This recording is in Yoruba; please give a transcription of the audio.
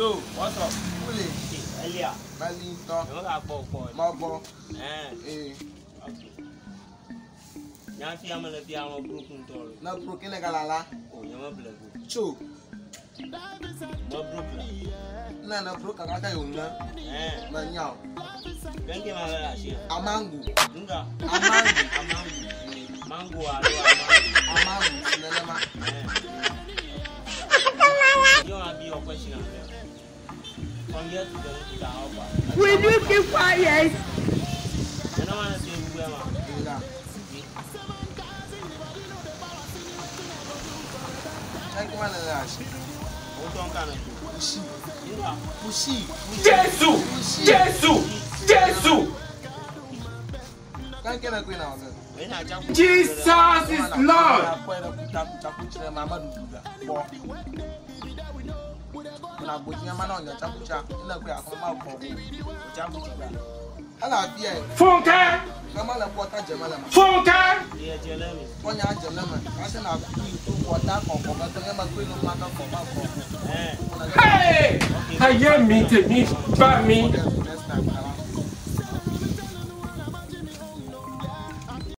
yo what's up kule elia bali tọ mọ bọ ee. nyaasi ya mele bi àwọn burúkú ń tọrọ. na burúkú ne ka lala. o nyɛ ma bila ko. tso. ma burúkú la. n nana burúkú kaka ka yòó na. ma nya o. bɛnkɛ ma bɛ lafiya. a man go. nga a man go. a man go. Will you keep quiet? Jésù! Jésù! Jésù! Jesus is kyerɛ mamadu duda bɔ kuna gbojiya mana ɔnyɔ cakuca ɛna kpe akɔma kɔ ɔja kutuba ala abiɛ. Fúnkẹ́. kama lɛ kɔta jɛmɛ lɛ ma. Fúnkẹ́. kɔnya jɛmɛ mɛ kase na fi tu kɔta kɔkɔ bɛ tɛgɛ ma kpe lomma ka kɔma kɔ. ɛɛ a ye mi tɛ mi ba mi.